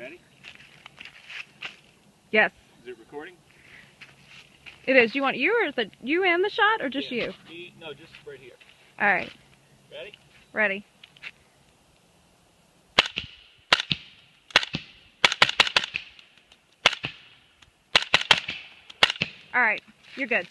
Ready? Yes, Is it recording? it is. You want you or is it you and the shot or just Yeah. you? No, just right here. All right, Ready? ready. All right, you're good.